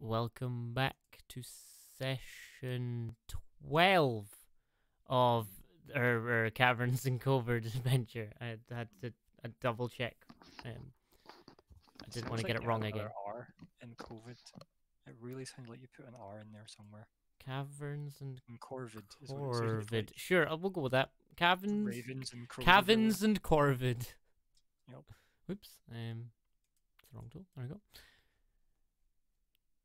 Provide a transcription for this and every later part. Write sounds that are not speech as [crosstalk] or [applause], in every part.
welcome back to session 12 of our, Caverns and Covert [laughs] adventure. I had- to a double check. Um, I didn't want to Sounds get like it wrong again. R in COVID. It really sounds like you put an R in there somewhere. Caverns and And Corvid Corvid. like. Sure, uh, we'll go with that. Caverns, Ravens and crows. Cavins and Corvid. Yep. Whoops. Um, it's the wrong tool. There we go.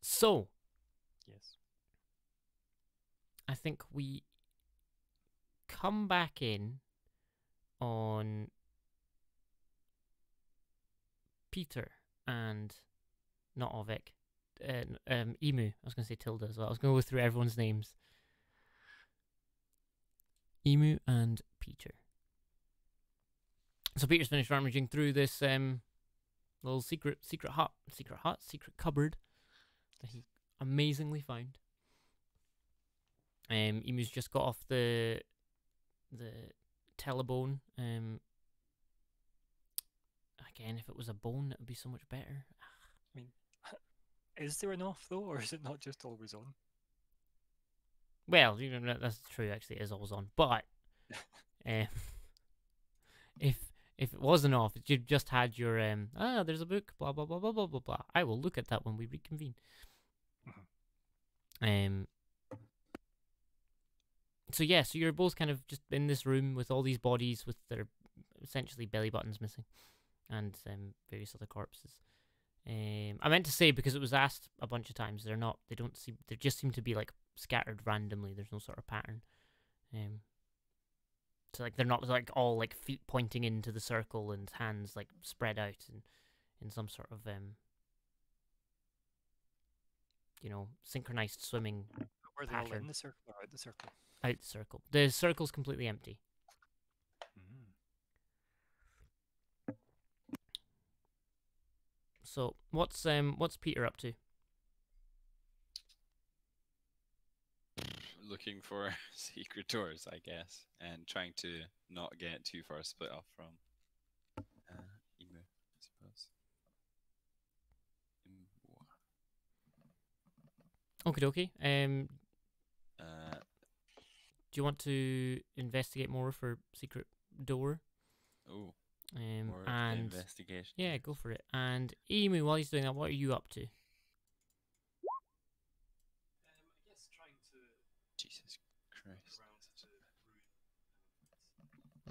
So, Yes. I think we come back in on Peter and not Auvek, uh, um, Eemoo. I was going to say Tilda as well. I was going to go through everyone's names. Eemoo and Peter. So Peter's finished rummaging through this um, little secret secret hut, secret hut, secret cupboard that he amazingly found. Um, Eemoo's just got off the the telebone. Um, again, if it was a bone, it would be so much better. I mean, [laughs] is there enough though, or is it not just always on? Well, you know that's true. Actually, it is always on. But um, [laughs] [laughs] if if it wasn't off, you just had your um ah, there's a book, blah blah blah blah blah blah blah. I will look at that when we reconvene. Um. So yeah, so you're both kind of just in this room with all these bodies with their essentially belly buttons missing, and um, various other corpses. Um, I meant to say because it was asked a bunch of times. They're not. They don't seem. They just seem to be like scattered randomly. There's no sort of pattern. Um. So like they're not like all like feet pointing into the circle and hands like spread out and in some sort of um. You know, synchronized swimming Were they all in the circle or out the circle? out the circle. The circle's completely empty. Mm. So what's um what's Peter up to? looking for [laughs] secret doors, I guess, and trying to not get too far split off from uh, Eemoo, I suppose. Eemoo. Okay, okay. Um, Uh, do you want to investigate more for secret door? oh, Um, more and investigation. yeah, go for it. And Eemoo, while he's doing that, what are you up to? Jesus Christ.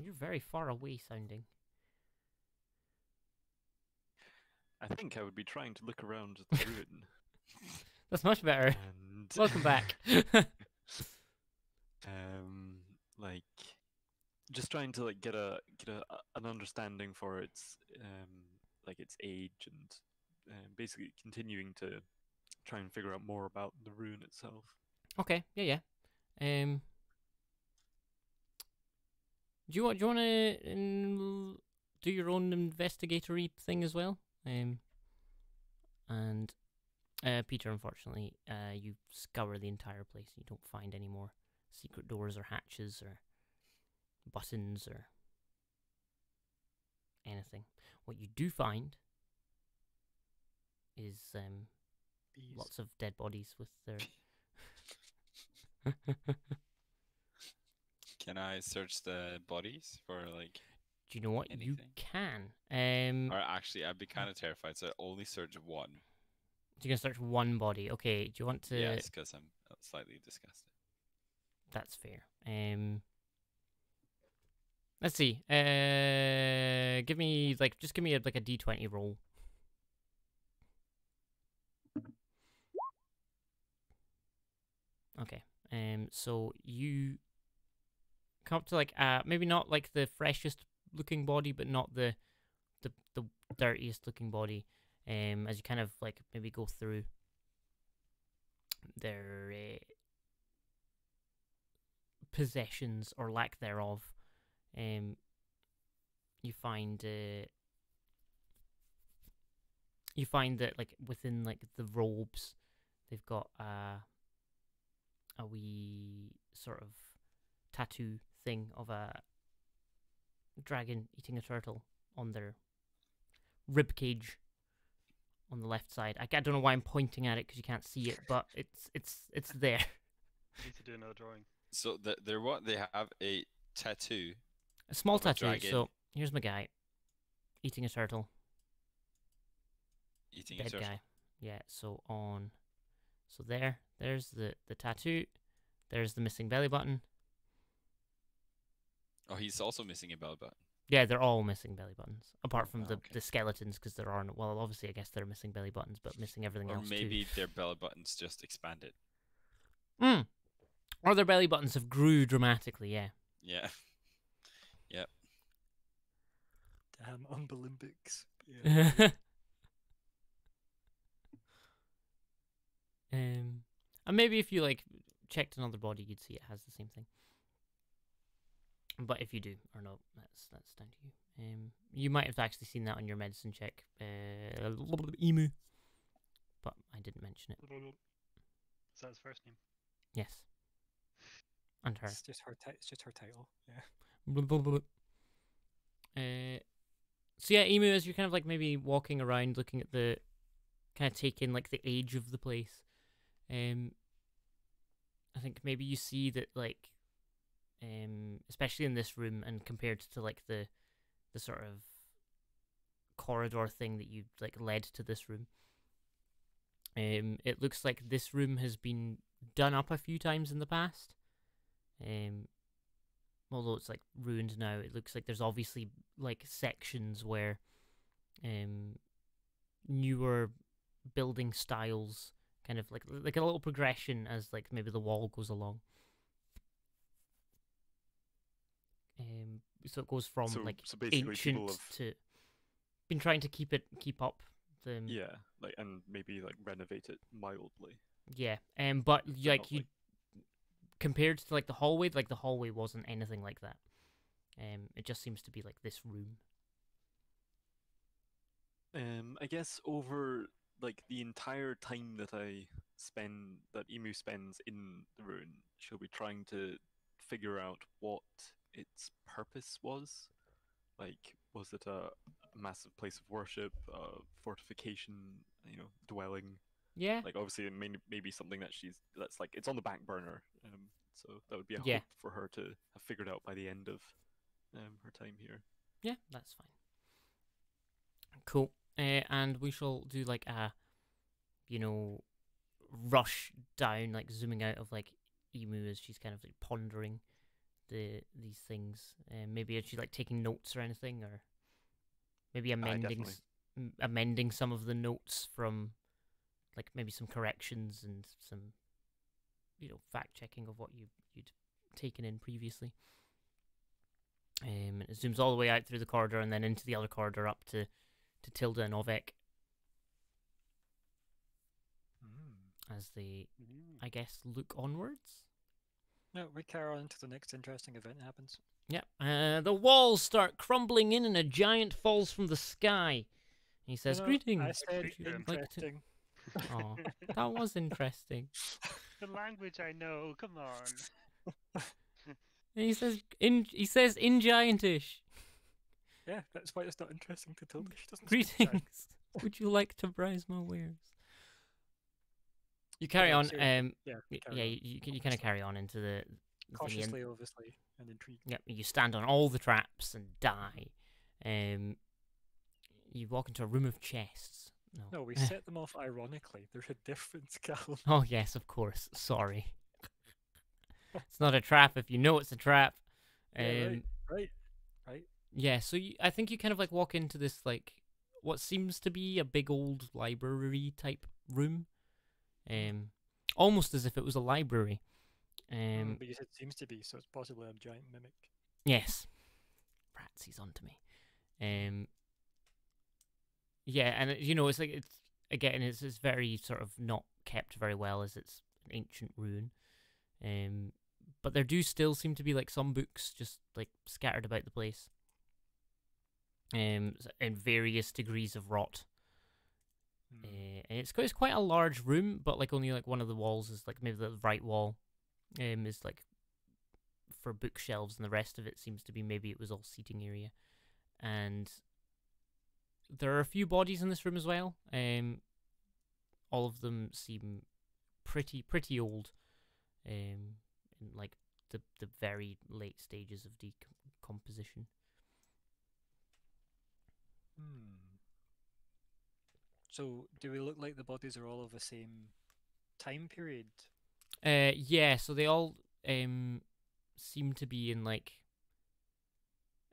You're very far away sounding. I think I would be trying to look around the [laughs] ruin That's much better. and [laughs] Welcome back. [laughs] um, like just trying to like get a get a an understanding for its um like its age and um, basically continuing to try and figure out more about the ruin itself. okay, yeah, yeah. Um, do you want do you want to um, do your own investigatory thing as well? Um, and uh, Peter, unfortunately, uh, you scour the entire place. You don't find any more secret doors or hatches or buttons or anything. What you do find is um, Bees. lots of dead bodies with their. [laughs] Can I search the bodies for like? Do you know what you Anything. can? Um, Or actually, I'd be kind of terrified, so I only search one. You can search one body. Okay. Do you want to? Yes, because I'm uh, slightly disgusted. That's fair. Um, let's see. Uh, give me like just give me a, like a D twenty roll. Okay. Um. So you come up to like uh maybe not like the freshest looking body, but not the the the dirtiest looking body. Um. As you kind of like maybe go through their uh, possessions or lack thereof, um, you find uh, you find that like within like the robes, they've got uh, a wee sort of tattoo thing of a dragon eating a turtle on their rib cage on the left side. I, I don't know why I'm pointing at it because you can't see it, but [laughs] it's it's it's there. [laughs] Need to do another drawing. So th- they're what they have a tattoo. A small Of a tattoo. So here's my guy eating a turtle. Eating a dead turtle. guy. Yeah. So on. So there, there's the the tattoo. There's the missing belly button. Oh, he's also missing a belly button. Yeah, they're all missing belly buttons, apart from Ah, the, okay. the skeletons, because there aren't. Well, obviously, I guess they're missing belly buttons, but missing everything Or else Or maybe their belly buttons just expanded. too. Mm. Or their belly buttons have grew dramatically. Yeah. Yeah. [laughs] Yep. Damn Umbalimbics. Yeah. [laughs] um, and maybe if you like checked another body, you'd see it has the same thing. But if you do or not, that's that's down to you. Um, you might have actually seen that on your medicine check. Uh, Eemoo, but I didn't mention it. Is that his first name? Yes, and her. It's just her. Ti- it's just her title. Yeah. Blah, [laughs] blah, blah, blah. Uh, so yeah, Eemoo as you're kind of like maybe walking around, looking at the, kind of taking like the age of the place. Um, I think maybe you see that like, um, especially in this room and compared to like the, the sort of corridor thing that you like led to this room. Um, it looks like this room has been done up a few times in the past. Um, although it's like ruined now, it looks like there's obviously like sections where um newer building styles kind of like like a little progression as like maybe the wall goes along. Um so it goes from so, like so ancient have to been trying to keep it keep up the yeah, like and maybe like renovate it mildly. yeah um but like you like- compared to like the hallway like the hallway wasn't anything like that. Um it just seems to be like this room. Um, I guess over like the entire time that I spend that Eemoo spends in the ruin, she'll be trying to figure out what its purpose was. Like, was it a, a massive place of worship, a fortification, you know, dwelling? yeah Like, obviously, it may may be something that she's that's like it's on the back burner. Um, so that would be a Yeah. hope for her to have figured out by the end of um, her time here. Yeah, that's fine. Cool. Uh, and we shall do like a, you know, rush down, like zooming out of like Eemoo as she's kind of like pondering the these things. Uh, maybe is she like taking notes or anything, or maybe amending definitely. s- m- amending some of the notes from, like maybe some corrections and some, you know, fact checking of what you you'd taken in previously. Um, and it zooms all the way out through the corridor and then into the other corridor up to, to Tilda and Auvek Mm. as they, Mm. I guess, look onwards. No, we carry on until the next interesting event happens. Yep. Uh, the walls start crumbling in and a giant falls from the sky. He says, No, Greetings. I said would you like to-" interesting. Aw, that was interesting. [laughs] the language I know. Come on. [laughs] He says, in, he says, in giantish. Yeah, that's why it's not interesting to Tilda. She doesn't. Greetings. Would you like to browse my wares? You carry Yeah, on. Um, Yeah, yeah, you, you, you kind of carry on into the, the thingy and- cautiously, obviously, and intrigued. Yep, you stand on all the traps and die. Um, you walk into a room of chests. No. No, we [laughs] set them off ironically. There's a difference, [laughs] Cal. oh yes, of course. Sorry. [laughs] it's not a trap if you know it's a trap. Um, Yeah, right, right, right. yeah, so you, I think you kind of like walk into this like what seems to be a big old library type room, um, almost as if it was a library. Mm, Um, because it seems to be, so it's possibly a giant mimic. Yes. Rats, he's onto me. Um. Yeah, and it- you know, it's like it's again, it's it's very sort of not kept very well as it's an ancient ruin. Um, but there do still seem to be like some books just like scattered about the place. Um, in various degrees of rot. Mm. Uh, and it's quite, it's quite a large room, but like only like one of the walls is like maybe the right wall, um, is like for bookshelves, and the rest of it seems to be maybe it was all seating area, and there are a few bodies in this room as well. Um, all of them seem pretty pretty old, um, in like the the very late stages of decomposition. Hmm. So, do we look like the bodies are all of the same time period? Uh, yeah, so they all um seem to be in like,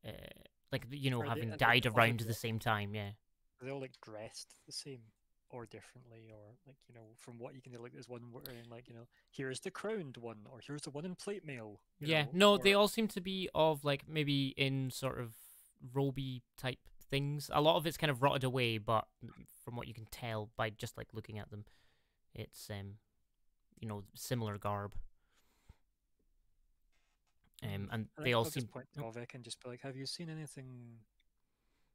uh, like you know, Are having they died around the same time. Yeah. Are they all like dressed the same or differently, or like you know, from what you can do, like there's one wearing like you know, here's the crowned one, or here's the one in plate mail. Yeah, know, no, they all seem to be of like maybe in sort of roby type things. A lot of it's kind of rotted away, but from what you can tell by just like looking at them, it's um, you know, similar garb. Um, and I they all seem point to Auvek and just be like, "Have you seen anything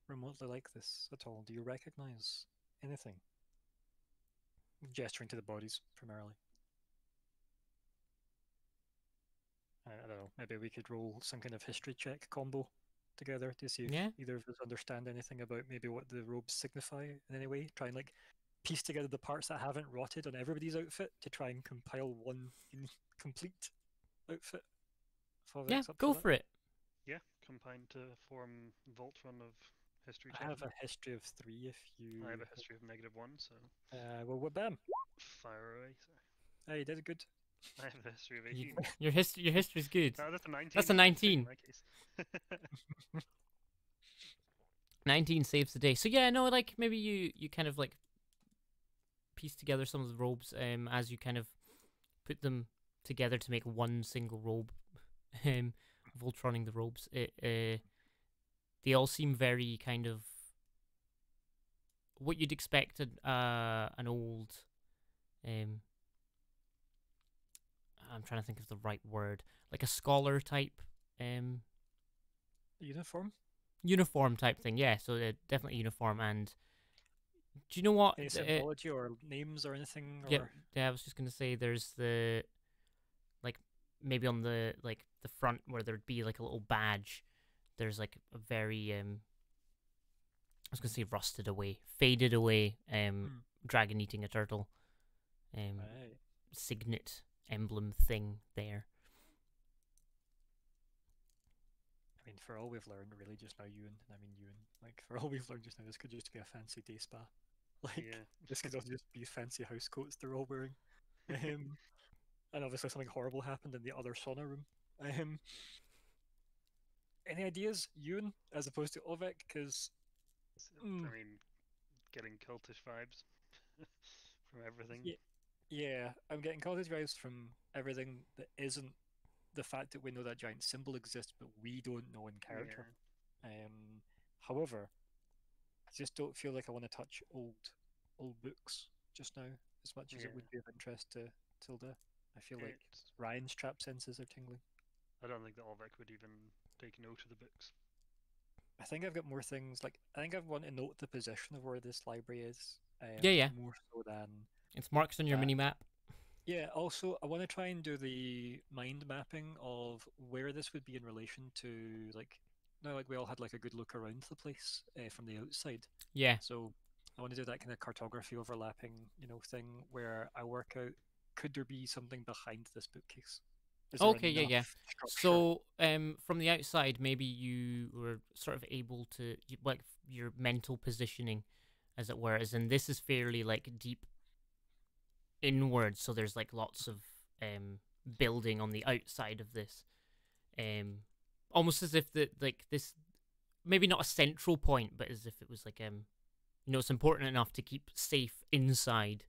remotely like this at all? Do you recognize anything?" Gesturing to the bodies primarily. I, I don't know. Maybe we could roll some kind of history check combo together to see if Yeah. either of us understand anything about maybe what the robes signify in any way. Try and like piece together the parts that haven't rotted on everybody's outfit to try and compile one complete outfit. if Auvek's yeah, go that. for it. Yeah, combined to form Voltron of history. I have a history of three if you. I have a history of negative one, so Uh, well, what bam? fire away. Sorry. Oh, you did good. [laughs] I have a history of You- 18. [laughs] your history, your history's good. No, that's a 19. That's a so it's safe 19. In my case. [laughs] 19 saves the day. So yeah, no, like maybe you you kind of like piece together some of the robes um as you kind of put them together to make one single robe. Um Voltroning the robes. It uh they all seem very kind of what you'd expect an uh an old um I'm trying to think of the right word. Like a scholar type um Uniform? uniform type thing. Yeah, so uh, definitely uniform. And do you know what? Any Uh, symbology or names or anything? Or... yeah, yeah, I was just gonna say there's the like maybe on the like the front where there'd be like a little badge. There's like a very um. I was gonna say rusted away, faded away. Um, dragon eating a turtle. Um, Right. signet emblem thing there. I mean, for all we've learned, really, just now, Euan, and I mean Euan, like, for all we've learned just now, this could just be a fancy day spa. [laughs] Like, yeah. this could all just be fancy house coats they're all wearing. Um, and obviously something horrible happened in the other sauna room. Um, any ideas, Euan, as opposed to Auvek? Because Mm. I mean, getting cultish vibes [laughs] from everything. Yeah. Yeah, I'm getting college vibes from everything that isn't the fact that we know that giant symbol exists, but we don't know in character. Um, however, I just don't feel like I want to touch old old books just now as much as it would be of interest to Tilda. I feel like Ryan's trap senses are tingling. I don't think that Olvek would even take note of the books. I think I've got more things like I think I want to note the position of where this library is. Um, Yeah, yeah. More so than It's marked on your Uh, mini map. Yeah, also I want to try and do the mind mapping of where this would be in relation to like now like we all had like a good look around the place uh, from the outside. Yeah, So I want to do that kind of cartography overlapping, you know, thing where I work out could there be something behind this bookcase? Okay, yeah, yeah. structure? So, um, from the outside, maybe you were sort of able to like your mental positioning, as it were, as in this is fairly like deep inward. So there's like lots of um building on the outside of this, um, almost as if that like this, maybe not a central point, but as if it was like um, you know, it's important enough to keep safe inside,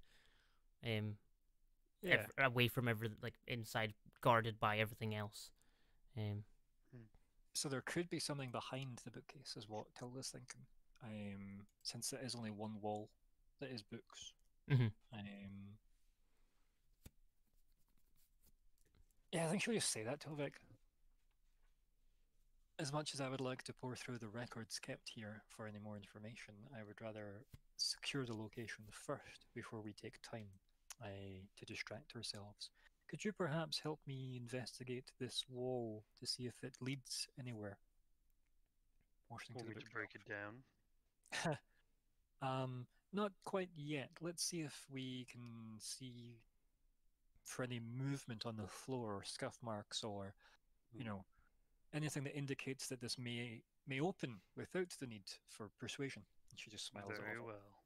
um, yeah. ev- away from every like inside guarded by everything else. Um, So there could be something behind the bookcase, is what Tilda's thinking. Um, since there is only one wall that is books. Mhm. Um, yeah, I think she'll just say that, Tilvik. As much as I would like to pour through the records kept here for any more information, I would rather secure the location first before we take time uh, to distract ourselves. Could you perhaps help me investigate this wall to see if it leads anywhere? Motioning Want to me to break it down? [laughs] um, not quite yet. Let's see if we can see for any movement on the floor, scuff marks, or you Hmm. know anything that indicates that this may may open without the need for persuasion. And she just smiles. Very Orville. well.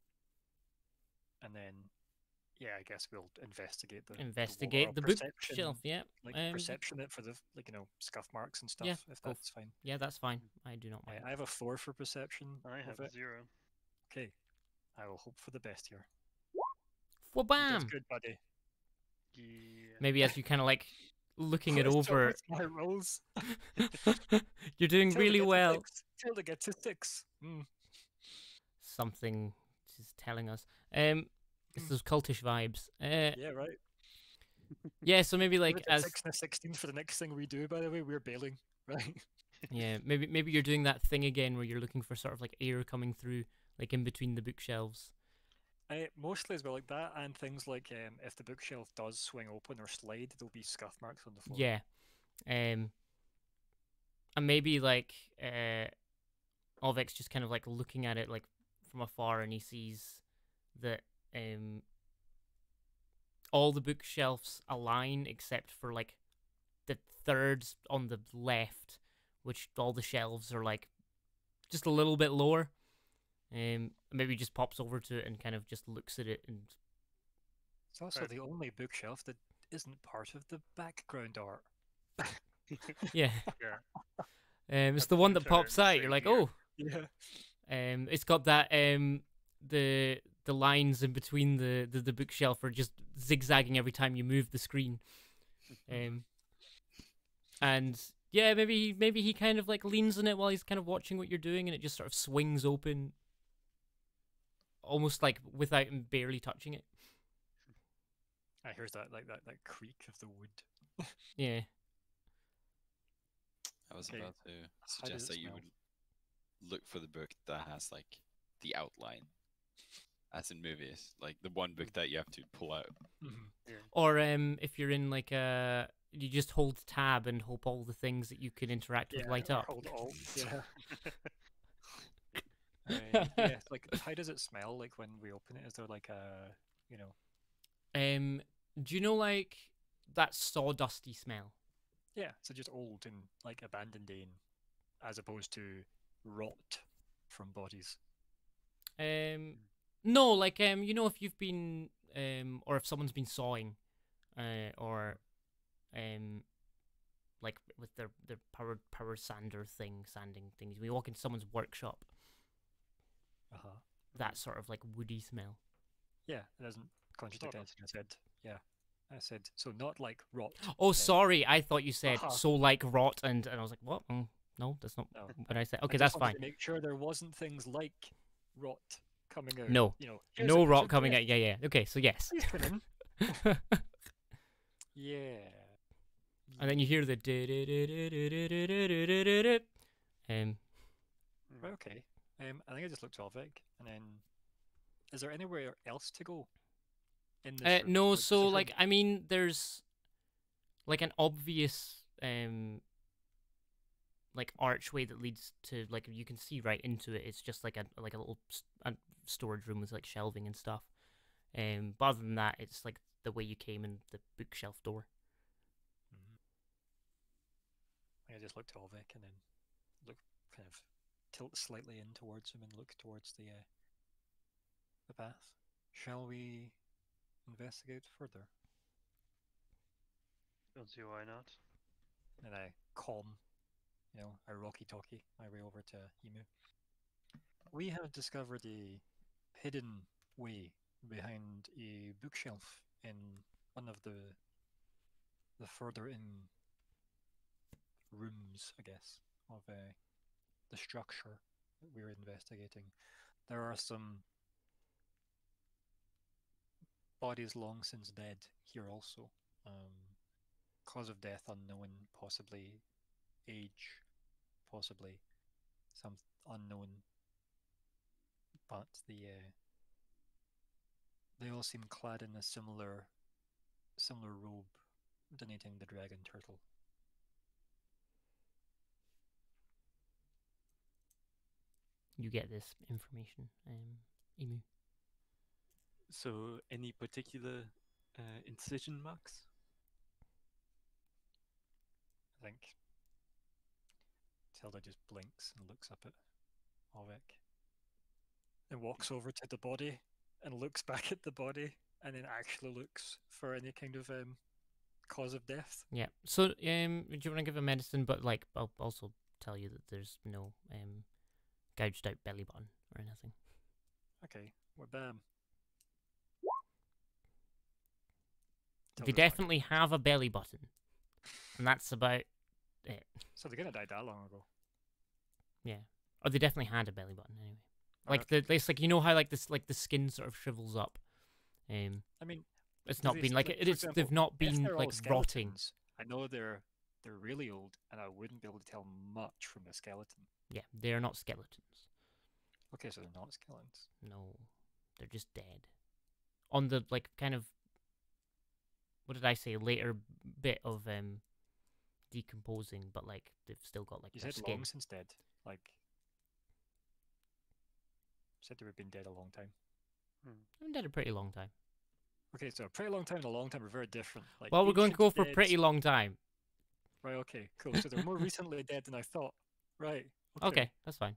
And then, yeah, I guess we'll investigate the the Investigate or the book perception- Yeah, Like Um, perception it for the like you know scuff marks and stuff. Yeah, if go f- that's fine. yeah, that's fine. I do not I, mind. I have a four for perception. I have a it. zero. Okay, I will hope for the best here. Well, You did bam! good, buddy. Yeah. Maybe as you kind of like looking it [laughs] over, My rolls. [laughs] you're doing Tilda really well. Tilda gets a six. Mm. Something is telling us. Um, it's Mm. those cultish vibes. Uh, Yeah, right. [laughs] yeah. So maybe like as six and a sixteen for the next thing we do. By the way, we're bailing. Right. yeah, maybe maybe you're doing that thing again where you're looking for sort of like air coming through, like in between the bookshelves. I, mostly as well like that, and things like um, if the bookshelf does swing open or slide, there'll be scuff marks on the floor. Yeah. Um. And maybe like uh, Auvek's just kind of like looking at it like from afar, and he sees that um all the bookshelves align except for like the third on the left, which all the shelves are like just a little bit lower. Um, maybe just pops over to it and kind of just looks at it and It's also the only bookshelf that isn't part of the background art. [laughs] yeah. [laughs] Yeah. Um, it's the one that pops out. You're like, oh, Yeah. Um, it's got that um the the lines in between the, the the bookshelf are just zigzagging every time you move the screen. [laughs] Um, and yeah, maybe he- maybe he kind of like leans on it while he's kind of watching what you're doing, and it just sort of swings open, almost like without barely touching it. I hear that like that that creak of the wood. [laughs] Yeah. I was Okay, about to suggest it that you would look for the book that has like the outline, as in movies, like the one book that you have to pull out. Mhm. Or um, if you're in like a, you just hold tab and hope all the things that you can interact with light up. Hold alt. Yeah. [laughs] [laughs] Uh, [laughs] yeah. Like, how does it smell? Like when we open it, is there like a, you know? Um, do you know like that sawdusty smell? Yeah. So just old and like abandoned in, as opposed to rot from bodies. Um, no, like um, you know, if you've been um, or if someone's been sawing, uh, or um, like with their their power power sander thing, sanding things. We walk into someone's workshop, uh-huh. That sort of like woody smell. Yeah, it doesn't contradict anything I said. Yeah. I said, so not like rot. Oh, sorry. I thought you said uh-huh. so like rot, and, and I was like, what? Mm, no, that's not no. what I said. Okay, I that's fine. make sure there wasn't things like rot coming out. No, you know, no rot coming out. Yeah, yeah. Okay, so yes. yeah. And then you hear the um. Okay. Um, I think I just looked to Auvek, and then is there anywhere else to go? In this Uh, no, Like, so like room- I mean, there's like an obvious um like archway that leads to like you can see right into it. It's just like a like a little a storage room with like shelving and stuff. Um, but other than that, it's like the way you came in the bookshelf door. I think I just looked to Auvek and then look kind of tilt slightly in towards him and look towards the uh, the path. Shall we investigate further? Don't see why not. And I calm, you know, I rocky talkie my way over to Eemoo. We have discovered a hidden way behind a bookshelf in one of the the further in rooms, I guess, of uh, the structure that we're investigating. There are some bodies long since dead here also. Um, cause of death unknown, possibly age, possibly some unknown. But the uh, they all seem clad in a similar similar robe, denoting the dragon turtle. You get this information, um, Eemoo. So, any particular uh, incision marks? I think Tilda just blinks and looks up at Auvek. and walks over to the body and looks [laughs] back at the body and then actually looks for any kind of um, cause of death. Yeah. So, um, do you want to give a medicine? But like, I'll also tell you that there's no um, gouged out belly button or anything. Okay, we're bam. They Tilda's like, definitely have a belly button, and that's about it. So they're gonna die that long ago. Yeah. Or they definitely had a belly button anyway. Oh, Like the, it's like you know how like this like the skin sort of shrivels up. Um, I mean, it's not been like it is. They've not been like rotting. I know they're they're really old, and I wouldn't be able to tell much from a skeleton. Yeah, they're not skeletons. Okay, so they're not skeletons. No, they're just dead. On the like kind of what did I say later bit of um decomposing, but like they've still got like You their said skin. long since dead. Like, said they've been dead a long time. They've been dead a pretty long time. Okay, so a pretty long time and a long time are very different. Like, well, we're going to go ancient for a pretty long time. Right. Okay. Cool. So they're more [laughs] recently dead than I thought. Right. Okay, that's fine.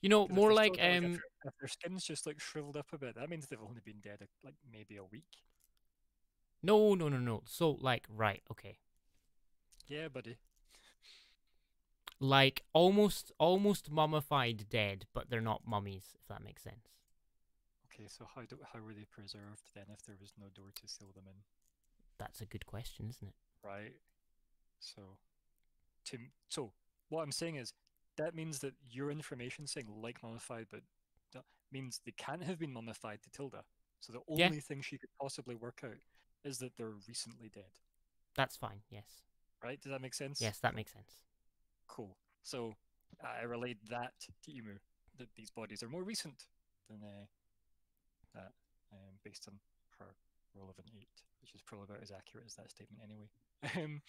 You know, more like still um if, their- if their skin's just like shriveled up a bit, that means they've only been dead like maybe a week. no no no no. So like right okay. Yeah, buddy. like almost almost mummified dead, but they're not mummies, if that makes sense. Okay, so how do how were they preserved then if there was no door to seal them in? That's a good question, isn't it? Right. So, to so what I'm saying is that means that your information saying like mummified, but that means they can't have been mummified to Tilda. So the Yeah. only thing she could possibly work out is that they're recently dead. That's fine. Yes. Right? Does that make sense? Yes, that makes sense. Cool. So I relate that to Eemoo, that these bodies are more recent than uh, that, um, based on her roll of an eight, which is probably about as accurate as that statement anyway. [laughs] Um,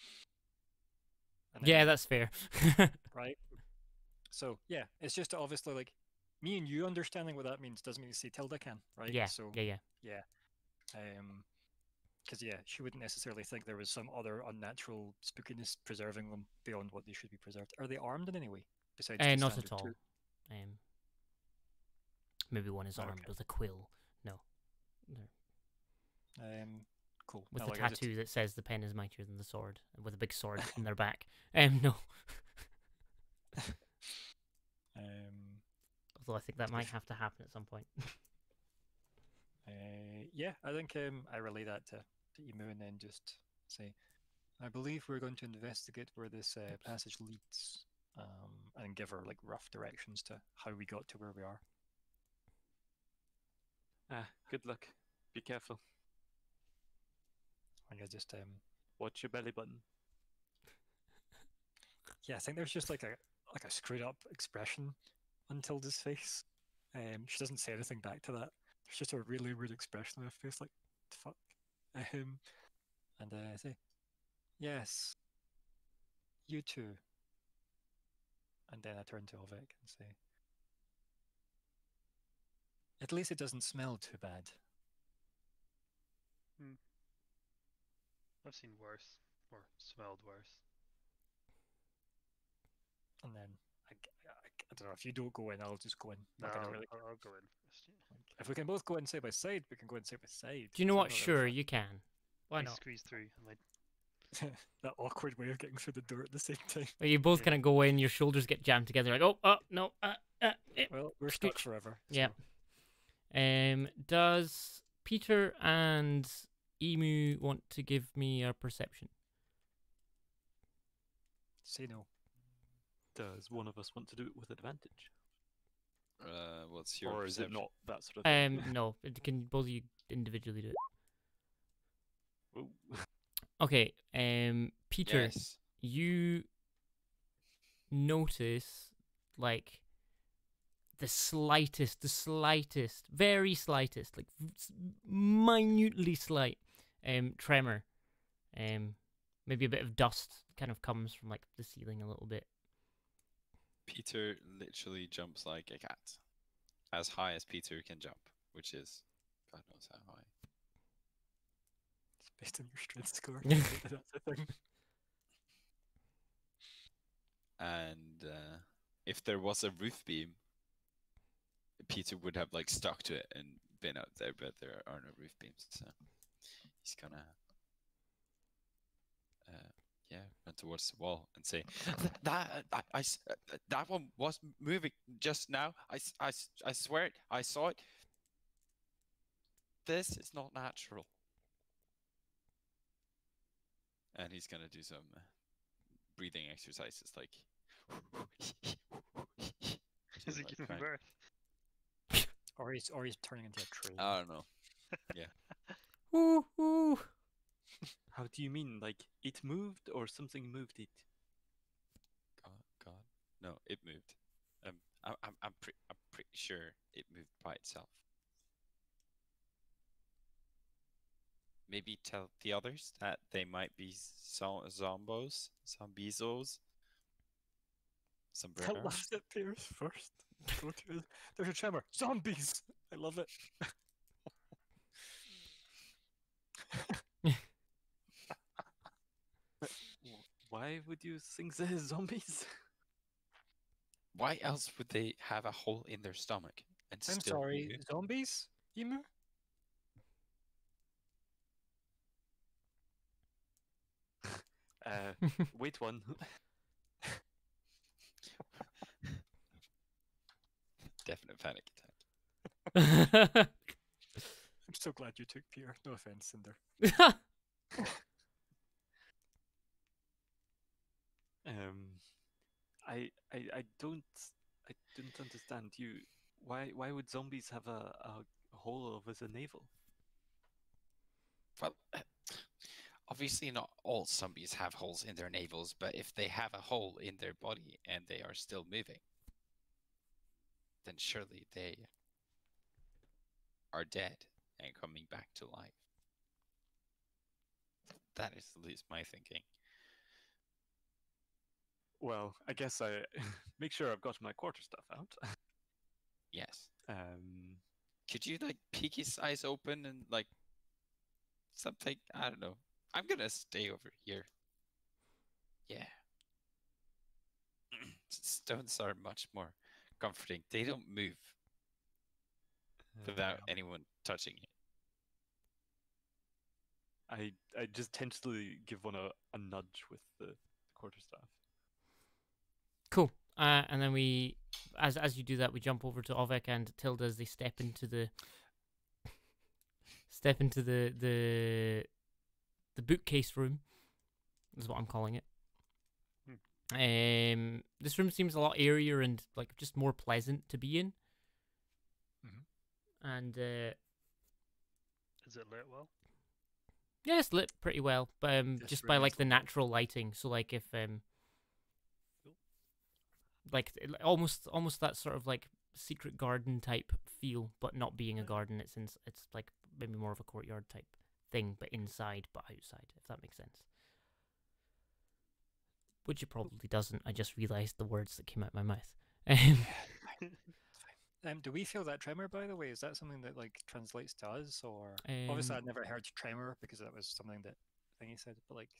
Yeah, that's fair. [laughs] right. So yeah, it's just obviously like me and you understanding what that means doesn't mean to say Tilda can, right? yeah. So Yeah, yeah. um, because yeah, she wouldn't necessarily think there was some other unnatural spookiness preserving them beyond what they should be preserved. Are they armed in any way besides? Uh, not at all. two? Um, maybe one is armed okay. with a quill. No, They're Um, cool. with No, a like, I just- tattoo that says "the pen is mightier than the sword," with a big sword in their back. [laughs] Um, no. [laughs] um, Although I think that might have to happen at some point. [laughs] uh, yeah, I think um, I relay that to, to Eemoo and then just say, I believe we're going to investigate where this uh, passage leads, um, and give her like rough directions to how we got to where we are. Ah, good luck. Be careful. And I just um, Watch your belly button. yeah, I think there's just like a like a screwed up expression on Tilda's face. Um, she doesn't say anything back to that. There's just a really weird expression on her face, like fuck. Um, and uh, I say, yes, you too. And then I turn to Auvek and say, at least it doesn't smell too bad. I've seen worse, or smelled worse. And then I don't know if you don't go in, I'll just go in. No, I I'll, really I'll, I'll go in first. Yeah. If we can both go in side by side, we can go in side by side. Do you know what? Sure, you can. Why I not? squeeze through. I might. [laughs] that awkward way of getting through the door at the same time. Well, you both Yeah. kind of go in, your shoulders get jammed together, like, oh, oh, no, uh, uh, eh. Well, we're stuck Scooch. forever. Yeah. Um, does Peter and Eemoo want to give me a perception? Say no. Does one of us want to do it with advantage? Uh, what's your or is it not that sort of thing? Um, [laughs] no, it can both of you individually do it. Ooh. Okay, um, Peter, Yes. you notice like the slightest, the slightest, very slightest, like minutely slight, um, tremor, um, maybe a bit of dust kind of comes from like the ceiling a little bit. Peter literally jumps like a cat, as high as Peter can jump, which is God knows how high. It's based on your strength score. [laughs] That's the thing. And uh, if there was a roof beam, Peter would have like stuck to it and been out there, but there are no roof beams, so he's gonna, uh, yeah, run towards the wall and say, "Th- "That I, I s- uh, uh, that one was moving just now. I, I, I swear it. I saw it. This is not natural." And he's gonna do some uh, breathing exercises, like. to, [laughs] Is he like, giving birth? Or he's or he's turning into a tree. I don't know. [laughs] Ooh, ooh. [laughs] How do you mean? Like it moved or something moved it? God, God, no, it moved. Um, I, I'm, I'm pretty, I'm pretty sure it moved by itself. Maybe tell the others that they might be zo- zombos, zombizos, [laughs] I sombrero. love that Pierce first. [laughs] There's a tremor. Zombies. I love it. Wh- [laughs] Why would you think they're [laughs] zombies? Why else would they have a hole in their stomach and I'm still sorry. move? Zombies? Eemoo? [laughs] Uh, wait one. Definite panic attack. I'm so glad you took Pierre. No offense, Sindre. [laughs] Um, I, I, I don't, I don't understand you. Why, why would zombies have a, a hole over the navel? Well, [coughs] obviously not all zombies have holes in their navels, but if they have a hole in their body and they are still moving, then surely they are dead and coming back to life. That is at least my thinking. Well, I guess I [laughs] make sure I've got my quarter stuff out. Yes. Um, Could you like peek his eyes open and like something? I don't know. I'm gonna stay over here. Yeah. [clears throat] Stones are much more comforting. They don't move without uh, anyone touching it. I, I just tentatively give one a, a nudge with the quarter staff. cool. Uh, and then we, as as you do that, we jump over to Auvek and Tilda as they step into the [laughs] step into the the the bookcase room. Is what I'm calling it. Um, this room seems a lot airier and like just more pleasant to be in. Mhm. And uh, Is it lit well? Yeah, it's lit pretty well, but um, This just by like the natural lighting. So like if um, like like, almost almost that sort of like secret garden type feel, but not being a garden. It's in, it's like maybe more of a courtyard type thing, but inside but outside. If that makes sense. Which it probably doesn't. I just realised the words that came out my mouth. [laughs] [laughs] Um, do we feel that tremor, by the way? Is that something that like translates to us, or obviously Um, I'd never heard tremor because that was something that thingy said. But like,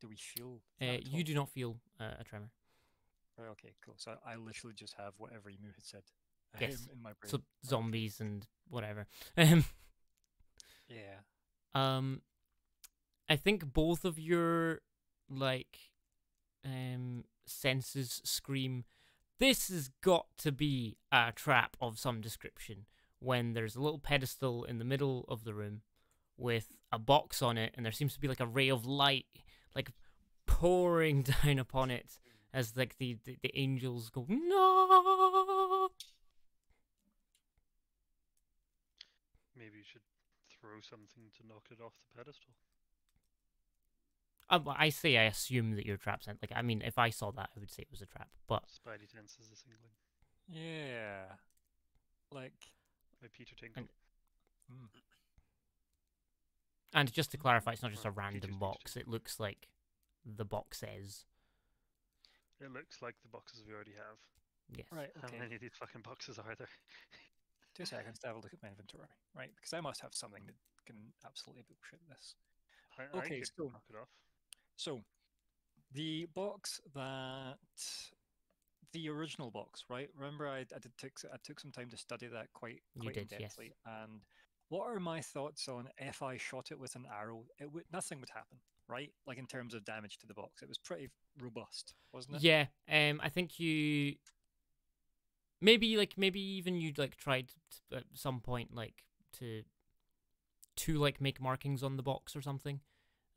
do we feel? uh, you do not feel uh, a tremor. Right, okay, cool. So I literally just have whatever Eemoo had said [laughs] Yes, in my brain. So zombies and whatever. [laughs] Um, Yeah. Um, I think both of your like um senses scream. This has got to be a trap of some description. When there's a little pedestal in the middle of the room with a box on it, and there seems to be like a ray of light, like pouring [laughs] down upon it as like the the, the angels go no. Maybe you should throw something to knock it off the pedestal. Uh, well, I say I assume that you're trapped. Like I mean, if I saw that, I would say it was a trap. But Spidey senses a singling Yeah. Like. by Peter Tinkle. And- mm, And just to clarify, it's not just a random Peter's box. Peter. It looks like the box says. It looks like the boxes we already have. Yes. Right. How Okay. many of these fucking boxes are there? two seconds to have a look at my inventory, right? Because I must have something that can absolutely bullshit this. I, I Okay, could so- knock it off. So, the box that the original box, right? Remember, I, I did took I took some time to study that quite quite did, yes. And what are my thoughts on if I shot it with an arrow? It would nothing would happen, right? Like in terms of damage to the box, it was pretty robust, wasn't it? Yeah, um, I think you maybe like maybe even you'd like tried t- at some point like to to like make markings on the box or something,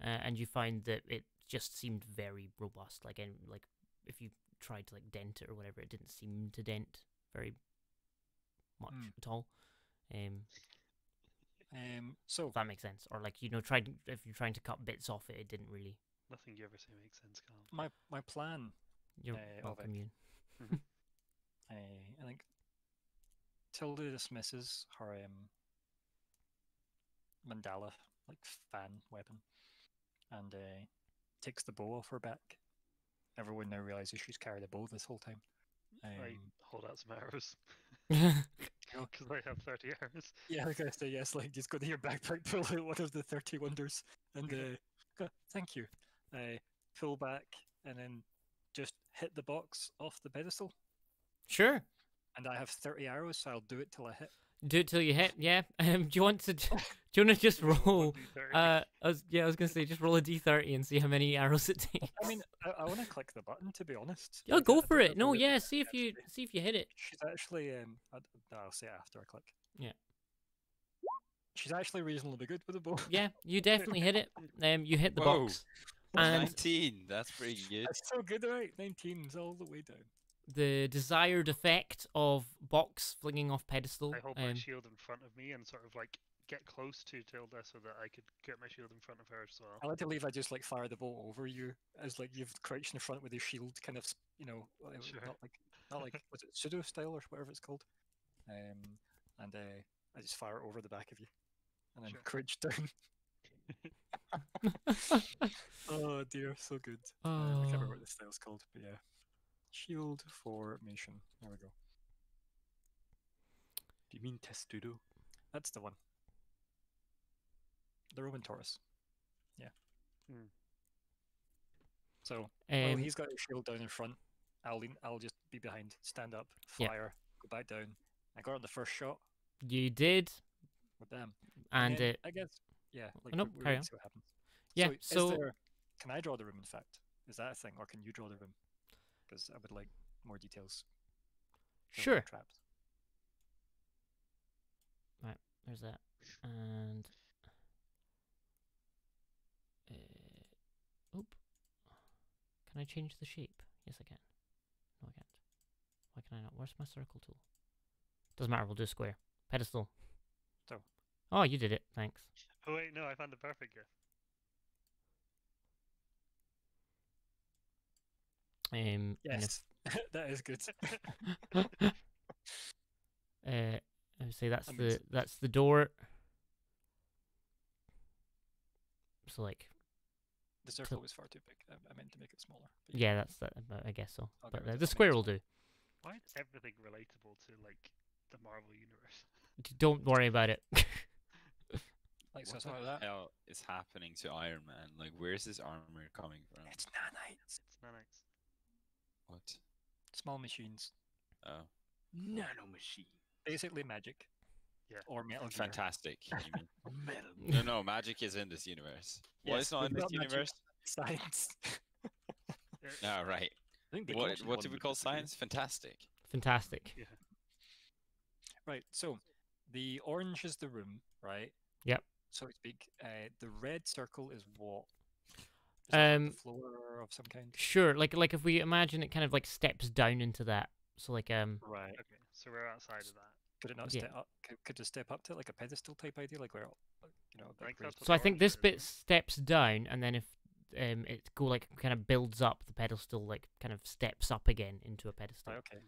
uh, and you find that it just seemed very robust. Like and like if you tried to like dent it or whatever, it didn't seem to dent very much Mm. at all. Um, Um. So if that makes sense. Or like you know, tried if you're trying to cut bits off it, it didn't really. Nothing you ever say makes sense, Carl. my my plan, You're Uh, of it. welcome, Euan. [laughs] uh, I think Tilda dismisses her um mandala like fan weapon, and uh, takes the bow off her back. Everyone now realizes she's carried a bow this whole time. Um, I hold out some arrows [laughs] [laughs] you because I have 30 arrows. Yeah, I was gonna say yes. Like, just go to your backpack, [laughs] pull out one of the thirty wonders, and uh, go, thank you. Uh, pull back, and then just hit the box off the pedestal. sure. And I have thirty arrows, so I'll do it till I hit. Do it till you hit. [laughs] Yeah. [laughs] Um, do you want to? [laughs] Do you want to just roll? 1d30. Uh, I was yeah, I was gonna say just roll a d30 and see how many arrows it takes. I mean, I, I want to click the button to be honest. yeah, go for it. No, yeah, see if you actually- see if you hit it. She's actually um. I, I'll say it after I click. Yeah. She's actually reasonably good with the bow. Yeah, you definitely hit it. Um, you hit the Whoa. box, and 19. That's pretty good. That's so good, right? 19's all the way down. The desired effect of box flinging off pedestal. I hold my Um, shield in front of me and sort of like get close to Tilda so that I could get my shield in front of her as well. I like to believe I just like fire the bow over you as like you've crouched in front with your shield, kind of, you know, uh, Sure. not like not like was it pseudo style or whatever it's called, um, and uh, I just fire it over the back of you, and then Sure. crouch [laughs] down. [laughs] oh dear, so good. Uh, [laughs] I can't remember Oh. what the style's called, but yeah, shield formation. There we go. Do you mean testudo? That's the one. The Roman Taurus. Yeah. Hmm. So Well, um, he's got his shield down in front. I'll lean, I'll just be behind, stand up, Yeah. fire, go back down. I got on the first shot you did, with them, and then it. I guess yeah. Like no, we- we carry wait on. See what happens. Yeah, So, is so- there, can I draw the room? In fact, is that a thing, or can you draw the room? Because I would like more details. Sure. Traps. There's that, and. Uh, oop. Can I change the shape? Yes, I can. No, I can't. Why can I not? Where's my circle tool? Doesn't matter. We'll do square. Pedestal. So. Oh, you did it. Thanks. Oh wait, no, I found the perfect gift. Um. and if- Yes, [laughs] that is good. uh, [laughs] I would say that's That the makes that's the door. So like, the circle was far too big. I, I meant to make it smaller. but yeah, that's that. I guess so. I'll But uh, the square will do. Why is everything relatable to like the Marvel universe? [laughs] Don't worry about it. Like so What something the like that. hell is happening to Iron Man? Like, where's his armor coming from? It's nanites. It's nanites. What? Small machines. Oh, Nano machine. Basically magic. Yeah. Or metal gear. fantastic. you mean? [laughs] Metal. no, no, magic is in this universe. What Yes, is not in this got magic. universe? Science. No, right. I think What what do we call category. science? Fantastic. Fantastic. Yeah. Right. So the orange is the room, right? Yep. So to speak. Uh, the red circle is what? Is like Um, floor of some kind. Sure. Like like if we imagine it kind of like steps down into that. So like um. Right. Okay, so we're outside of that. Could it not Yeah. step up? Could, could it step up to like a pedestal type idea, like where, it- like, you know, I like think that's raised- what So I think this room bit steps down, and then if um it go like kind of builds up, the pedestal like kind of steps up again into a pedestal. Right, okay.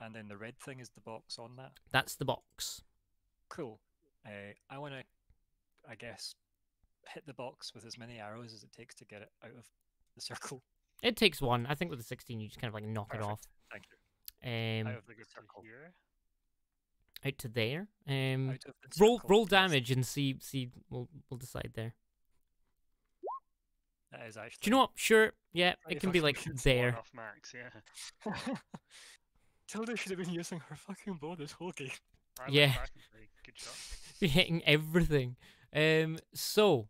And then the red thing is the box on that. That's the box. Cool. Uh, I want to, I guess, hit the box with as many arrows as it takes to get it out of the circle. [laughs] It takes one. I think with the 16, you just kind of like knock it off. Thank you. Um, out of the to circle. here. out to there. Um, out of the roll circle, roll yes. damage and see see. We'll we'll decide there. That is actually. Do you know what? Sure. Yeah, it can be like [laughs] there. Off max, yeah. [laughs] Tilda should have been using her fucking bow this whole game. I Yeah. back and say, Good shot. Be hitting everything. Um. So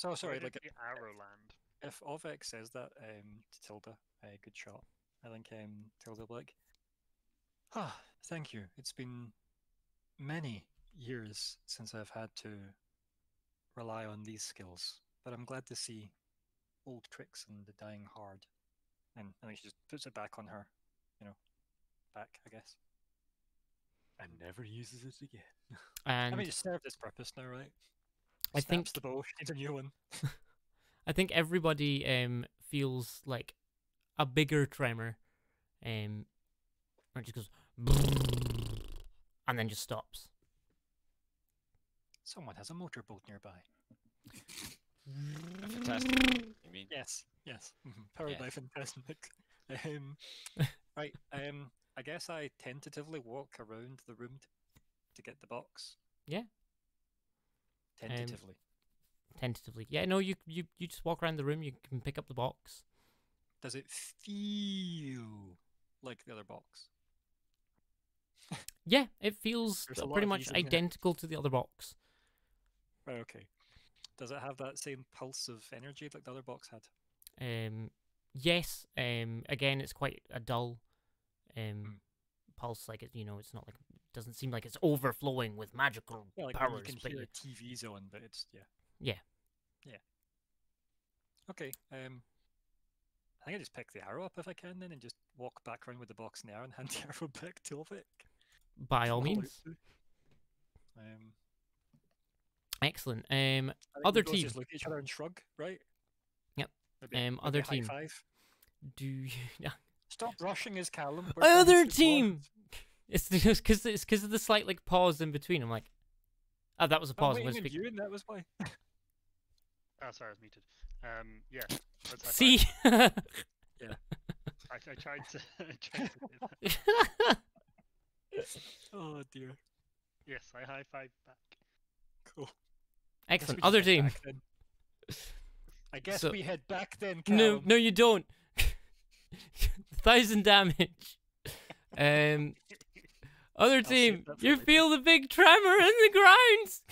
So sorry, like the arrow land? if Auvek says that um, to Tilda, uh, good shot. I think um, Tilda will be like, ah, thank you. It's been many years since I've had to rely on these skills, but I'm glad to see old tricks and the dying hard. And I think she just puts it back on her, you know, back, I guess. And never uses it again. [laughs] and I mean, it served its purpose now, right? I think the bow. She [laughs] a new one. [laughs] I think everybody um feels like a bigger tremor, um, or it just goes, [laughs] and then just stops. Someone has a motorboat nearby. A fantastic. You mean? Yes, yes. mhm, Powered by Yes. Fantasmic. Um, right. Um, I guess I tentatively walk around the room t- to get the box. Yeah. Tentatively. Tentatively, yeah. No, you you you just walk around the room. You can pick up the box. Does it feel like the other box? [laughs] Yeah, it feels There's a lot pretty much these in here. identical to the other box. Right. Okay. Does it have that same pulse of energy like the other box had? Um, yes. Um, again, it's quite a dull um pulse. Like it, you know, it's not like doesn't seem like it's overflowing with magical Yeah, like powers. you can but hear you- a TV's on, but it's yeah. Yeah. Yeah. Okay. Um. I think I just pick the arrow up if I can, then, and just walk back around with the box now and [laughs] hand the arrow back to Auvek. by all All means. Um. excellent. Um, I think Other both Just look at each other and shrug, right? Yep. Maybe, Um, maybe other a high team. Five. do you, [laughs] Stop rushing his Calum. we're other shoot team? One. It's just [laughs] because it's because of the slight like pause in between. I'm like, oh, that was a I'm pause. I'm waiting gonna speak. you, and that was why. Ah, [laughs] sorry, I was muted. Um, yeah. that's See. five. [laughs] I, I tried to. I tried to do that. Oh dear. Yes, I high five back. Cool. Excellent. Other team. I guess So- we head back then. No, no, you don't. Thousand damage. Um, other team, you later. feel the big tremor in the grounds.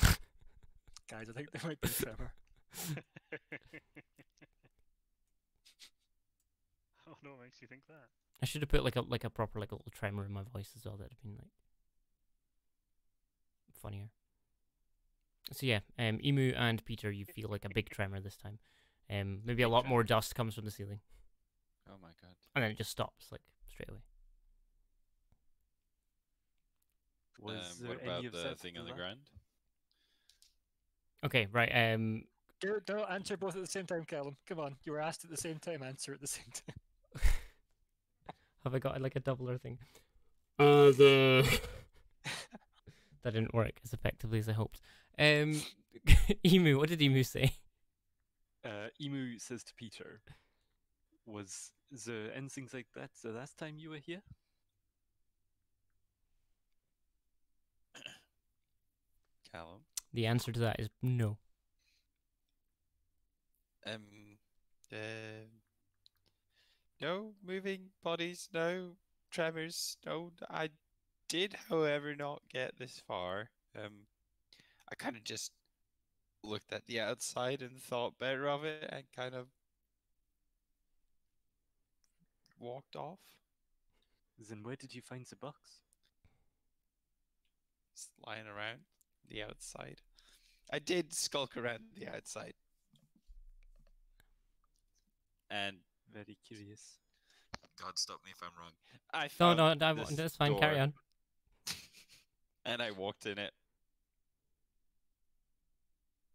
[laughs] Guys, I think there might be a tremor. [laughs] oh no, what makes you think that? I should have put like a like a proper like a little tremor in my voice as well. That'd have been like funnier. So yeah, um, Eemoo and Peter, you feel like a big [laughs] tremor this time. Um, maybe a lot more dust comes from the ceiling, Oh my god. and then it just stops like straight away. Was um, what about the that thing on the ground? Okay, right. Um, Don't, don't answer both at the same time, Calum. Come on, you were asked at the same time. Answer at the same time. [laughs] have I got like a doubler thing? Uh, the [laughs] that didn't work as effectively as I hoped. Um, [laughs] Eemoo, what did Eemoo say? Uh, Eemoo says to Peter, "Was there anything like that the last time you were here?" Calum. The answer to that is no. Um. Uh, no moving bodies. No tremors. No. I did, however, not get this far. Um. I kind of just looked at the outside and thought better of it, and kind of walked off. Then where did you find the box? Just lying around the outside. I did skulk around the outside. And Very curious. God stop me if I'm wrong. I No, found no, that, this that's fine. Carry door, on. [laughs] And I walked in it.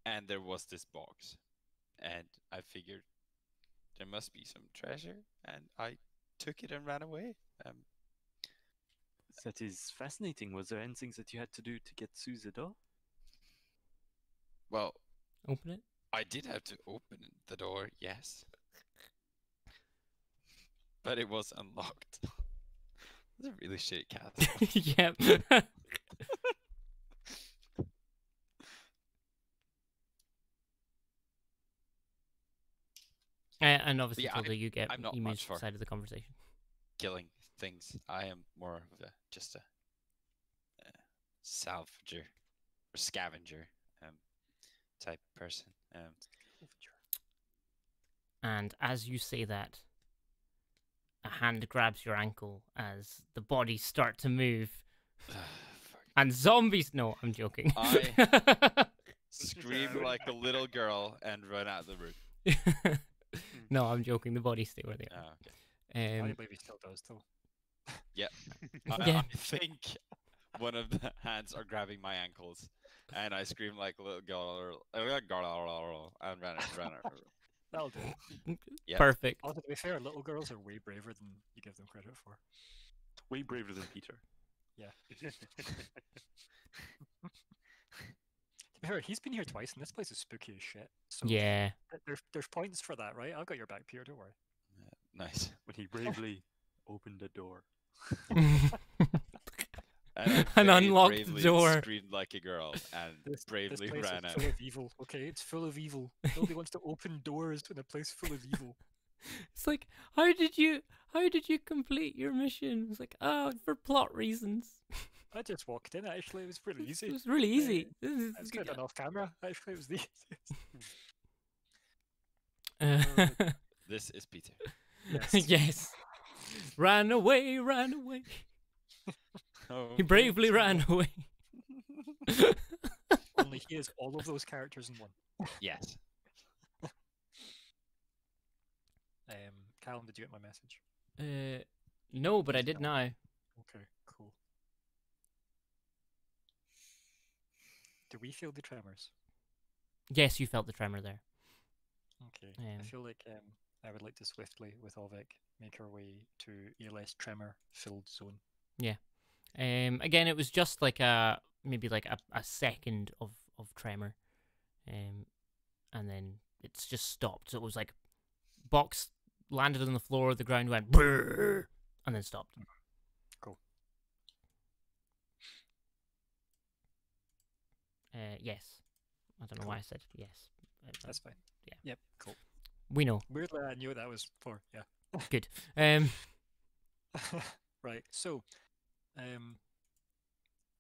And there was this box. And I figured there must be some treasure. And I took it and ran away. Um, That is fascinating. Was there anything that you had to do to get through the door? well, Open it. I did have to open the door, yes. But it was unlocked. [laughs] That's a really shit cast. [laughs] yep. [laughs] And obviously, yeah, Tilda, I'm- you get I'm not much for- side of the conversation. Killing things. I am more of a just a uh, salvager or scavenger um, type person. Um, And as you say that, a hand grabs your ankle as the bodies start to move, [sighs] and zombies. No, I'm joking. I [laughs] Scream Yeah. like a little girl and run out of the room. [laughs] no, I'm joking. The bodies stay where they Oh, are. okay. I Um, believe he still does, though. [laughs] I, Yeah. I think one of the hands are grabbing my ankles, and I scream like little girl, a little girl, and run, run. That'll do. [laughs] Yeah. Perfect. Although, to be fair, little girls are way braver than you give them credit for. Way braver than Peter. To be fair, he's been here twice, and this place is spooky as shit. So Yeah. there's there's points for that, right? I've got your back, Peter. Don't worry. Nice. When he bravely opened the door. [laughs] And, [laughs] I An unlocked bravely door. Screamed like a girl and This, bravely this place ran is out. full of evil. Okay, it's full of evil. Nobody wants to open doors in a place full of evil. [laughs] It's like, how did you, how did you complete your mission? It's like, oh, for plot reasons. I just walked in. Actually, it was pretty easy. It was really easy. This is I was good. good off camera. Actually, it was the Uh, This is Peter. Yes. yes. Ran away, ran away. Oh, He bravely ran away. only he is all of those characters in one. Yes. [laughs] Um, Calum, did you get my message? Uh, no, but I did now. Okay, cool. Do we feel the tremors? Yes, you felt the tremor there. Okay. I Um, feel like um, I would like to swiftly, with Auvek, make our way to a less tremor-filled zone. Yeah. Um, again, it was just like a maybe like a, a second of of tremor, um, and then it's just stopped. So it was like box landed on the floor, the ground went brrr, and then stopped. Cool. Uh, yes, I don't know Cool. why I said yes. Uh, That's fine. yeah. Yep. Cool. we know. Weirdly, I knew what that was for. Yeah. Good. Um, [laughs] right. So, um,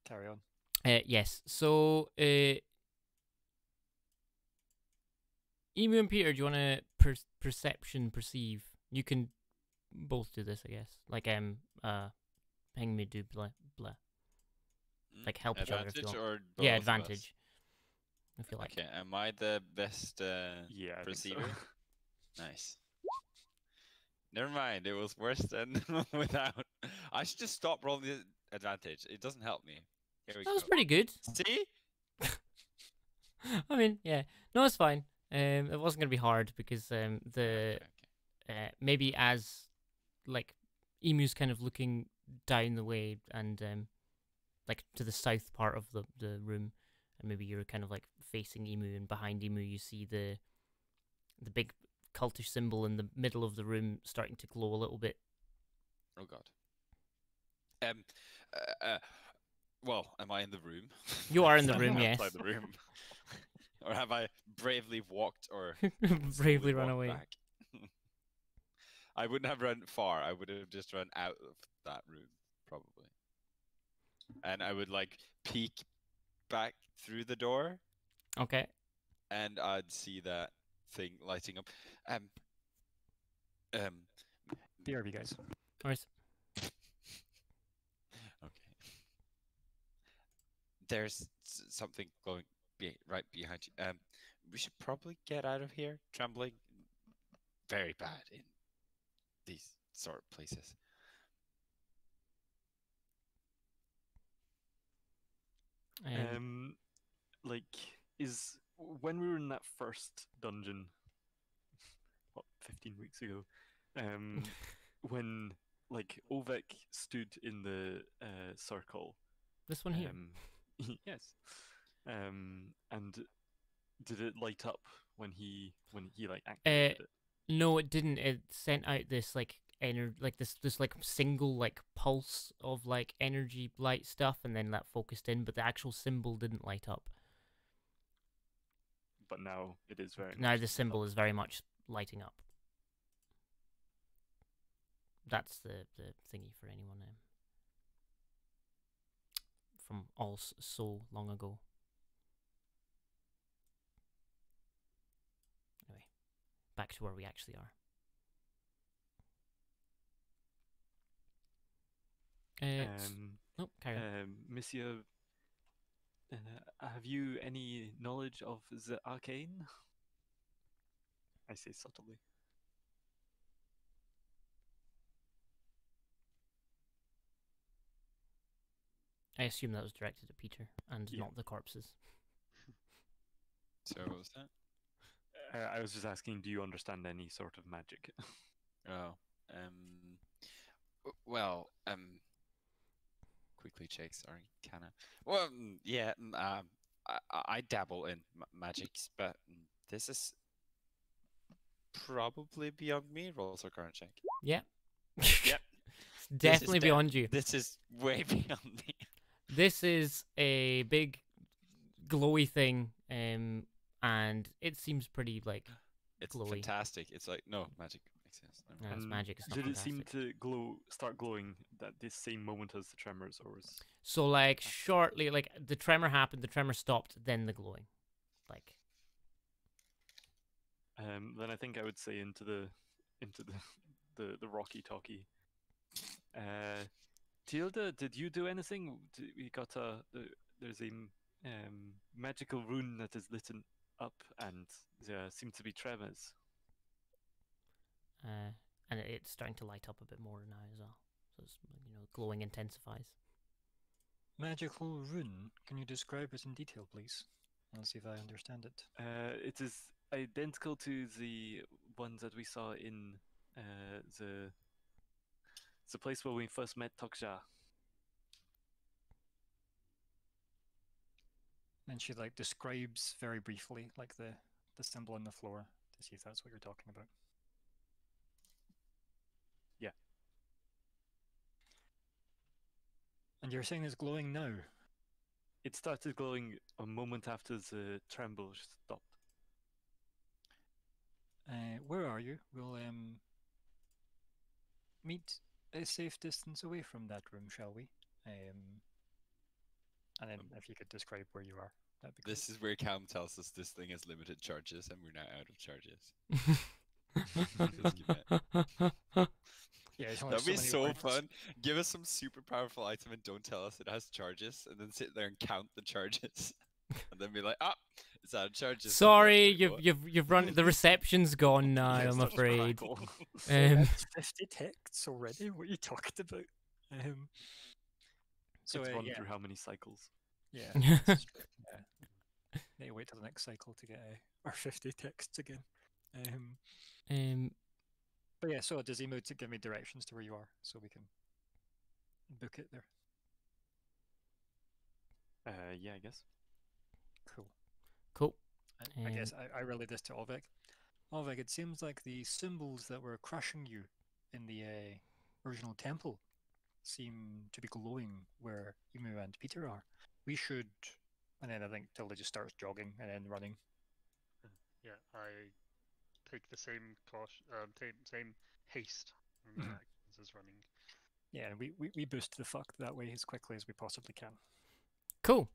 carry on. Uh, yes. So, uh, Eemoo and Peter, do you want to per- perception perceive? You can both do this, I guess. Like um, uh, hang me do blah blah. Like help each other if you advantage want. or both yeah, of us? advantage. I feel like. Okay, am I the best uh, Yeah. I think so. perceiver? [laughs] Nice. Never mind, it was worse than [laughs] without. I should just stop rolling the advantage. It doesn't help me. That was pretty good. See? [laughs] I mean, yeah, no, it's fine. Um, it wasn't gonna be hard because um the Okay, okay. uh, maybe as like Eemoo's kind of looking down the way and um like to the south part of the the room and maybe you're kind of like facing Eemoo and behind Eemoo you see the the big cultish symbol in the middle of the room starting to glow a little bit Oh god. Um. Uh, uh, well, am I in the room? You are in the [laughs] room, outside yes. the room. [laughs] or have I bravely walked or [laughs] bravely run away? I wouldn't have run far. I would have just run out of that room, probably. And I would like peek back through the door, okay and I'd see that thing lighting up. Um. Um. BRB, guys. Alright. [laughs] Okay. There's something going be- right behind you. Um, we should probably get out of here. Trembling, very bad in these sort of places. um, Um, like, is when we were in that first dungeon, [laughs] what, 15 weeks ago, um, [laughs] when, like, Auvek stood in the uh, circle. this one here Um, [laughs] yes. Um, and did it light up when he, when he, like, activated it? no it didn't it sent out this like ener like this this like single like pulse of like energy light stuff, and then that focused in, but the actual symbol didn't light up. But now it is very. Now much the symbol up. is very much lighting up. That's the the thingy for anyone um, from all so long ago. Anyway, back to where we actually are. Uh, Um, oh, carry on. um, Monsieur, uh, have you any knowledge of the arcane? I say subtly. I assume that was directed at Peter and yeah. not the corpses. So what was that? Uh, I was just asking, do you understand any sort of magic? [laughs] Oh, um, well, um, quickly check. Sorry, can I? Well, mm, yeah, mm, um, I, I dabble in magics, but mm, this is probably beyond me. Rolls arcana check. Yeah. Yep. [laughs] It's definitely de- beyond you. This is way [laughs] beyond me. This is a big glowy thing, um, and it seems pretty like It's Glowy. fantastic. It's like no magic makes sense. Never no, mind. it's And magic. It's not Did it seem to glow, start glowing at this same moment as the tremors, or was? So like shortly, like the tremor happened, the tremor stopped, then the glowing, like Um, then I think I would say into the, into the, the, the rocky talkie. Uh, Tilda, did you do anything? We got a the, there's a um, magical rune that is lit up, and there seem to be tremors. Uh, and it- it's starting to light up a bit more now as well. So it's you know glowing intensifies. Magical rune. Can you describe it in detail, please? I'll see if I understand it. Uh, it is identical to the ones that we saw in uh, the the place where we first met Tokja. And she like describes very briefly, like the the symbol on the floor, to see if that's what you're talking about. And you're saying it's glowing now. It started glowing a moment after the tremble stopped. Uh, where are you? We'll um meet a safe distance away from that room, shall we? Um, and then if you could describe where you are, that'd be great. This is where Cam tells us this thing has limited charges, and we're now out of charges. [laughs] [laughs] Yeah, it's only That'd be many so words. fun. Give us some super powerful item and don't tell us it has charges, and then sit there and count the charges, [laughs] and then be like, ah, it's out of charges. Sorry, you've you've you've run. The reception's gone now. I'm afraid. [laughs] Um, 50 texts already? What are you talking about? Um, so, it's uh, run yeah, through how many cycles? yeah, this is yeah. Need to wait till the next cycle to get uh, our 50 texts again. Um, um, but yeah, so does he move to give me directions to where you are so we can book it there? Uh, yeah, I guess. Cool. cool. I, I guess I, I relay this to Auvek. Auvek, it seems like the symbols that were crushing you in the uh, original temple seem to be glowing where Eemoo and Peter are. We should. And then I think Tilda just starts jogging and then running. Yeah, I take the same caution, um, ta- same haste in my Mhm. as running. Yeah, and we, we, we boost the fuck that way as quickly as we possibly can. Cool.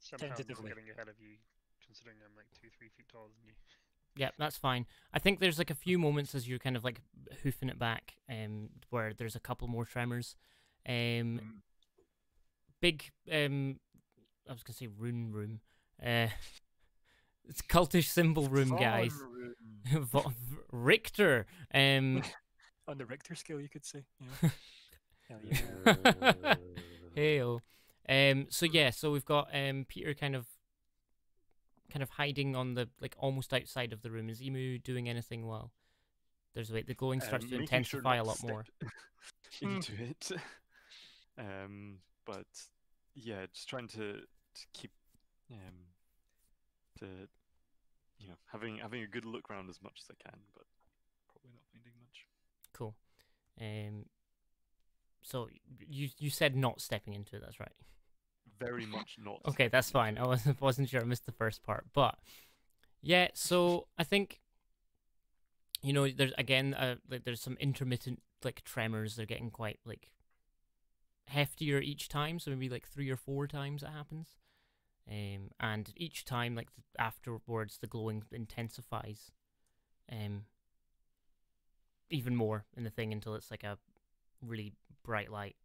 Somehow I'm getting ahead of you, considering I'm like two, three feet taller than you. [laughs] Yeah, that's fine. I think there's like a few moments as you're kind of like hoofing it back, um, where there's a couple more tremors. Um, Mm. big, um, I was gonna say rune room. Uh, it's cultish symbol room, guys. [laughs] Varun. Vo- Richter. Um, [laughs] On the Richter scale, you could say. Yeah. [laughs] Hell yeah. Heyo. Um. So yeah. So we've got um Peter kind of, kind of hiding on the like almost outside of the room. Is Eemoo doing anything well? there's wait the glowing starts Um, to making sure intensify a lot more. into it. Um, but yeah, just trying to, to keep um, to you know having having a good look around as much as I can, but probably not finding much. Cool. Um. So you you said not stepping into it. That's right. Very much not. [laughs] Okay, that's fine. I wasn't [laughs] wasn't sure. I missed the first part, but yeah. So I think you know, there's again, uh, like there's some intermittent like tremors. They're getting quite like heftier each time. So maybe like three or four times it happens. Um, and each time, like afterwards, the glowing intensifies, um, even more in the thing until it's like a really bright light.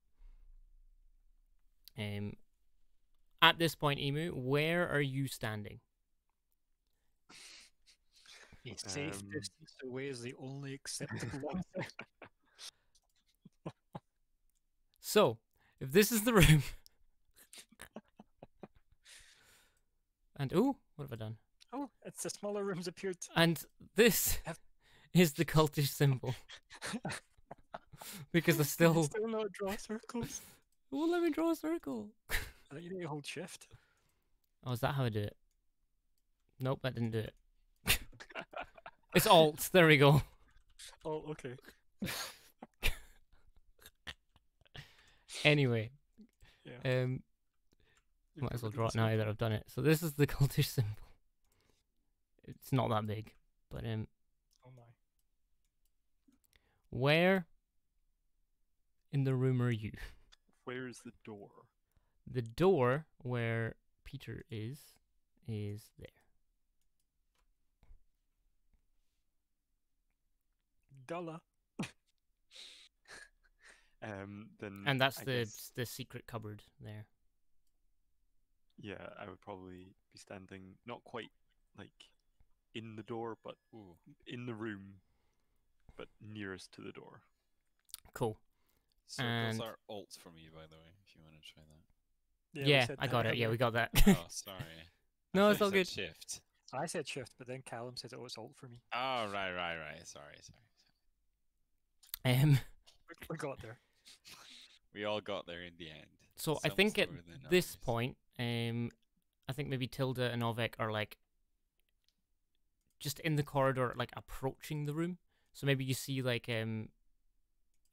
Um, at this point, Eemoo, where are you standing? A [laughs] safe Um, distance away is the only acceptable [laughs] answer. So, if this is the room, and oh, what have I done? Oh, it's the smaller rooms appeared. And this [laughs] is the cultish symbol [laughs] because I still. still not draw circles. [laughs] Well, let me draw a circle. I think you need to hold shift. Oh, is that how I do it? Nope, that didn't do it. it's alt. There we go. Oh, okay. Anyway, Yeah. um, might as well draw it now that I've done it. So this is the [laughs] cultish symbol. It's not that big, but um, Oh my. where in the room are you? Where is the door? The door where Peter is is there. Dollar. [laughs] Um, then And that's I the guess- the secret cupboard there. Yeah. I would probably be standing not quite like in the door, but Ooh. in the room, but nearest to the door. Cool. Circles And- are alt for me, by the way, if you want to try that. we Yeah, I got it. Yeah, we got that. Oh, [laughs] sorry. No, it's all good. Shift. I said shift, but then Calum said it was alt for me. Oh, right, right, right. Sorry, sorry. um, We, we got there. [laughs] We all got there in the end. so I think at this point, um, I think maybe Tilda and Auvek are like just in the corridor, like approaching the room. So maybe you see like um,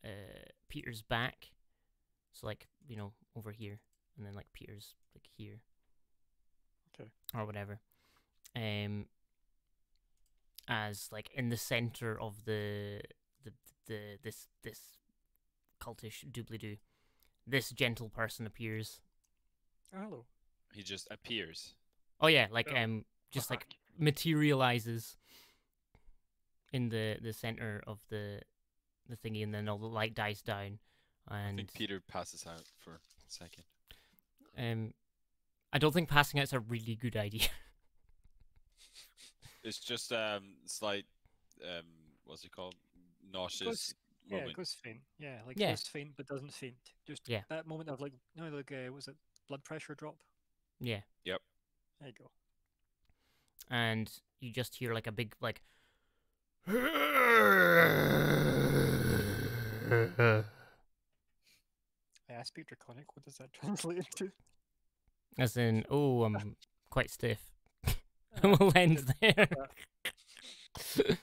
uh, Peter's back. So like you know over here, and then like Peter's like here. Okay. Or whatever. Um. As like in the center of the the the this this cultish doobly doo, this gentle person appears. Oh, hello. He just appears. Oh yeah, like Oh. um, just like materializes in the the center of the the thingy, and then all the light dies down, I and think Peter passes out for a second. um, I don't think passing out's a really good idea. [laughs] It's just um slight um what's it called? Nauseous Yeah, it goes faint. Yeah, like Yeah. goes faint but doesn't faint. Just Yeah. that moment of like, no, like, uh, was it blood pressure drop? yeah, Yep. There you go. and you just hear like a big like. I speak draconic. What does that [laughs] translate into? As in, oh, I'm quite stiff. and [laughs] we'll end there. [laughs]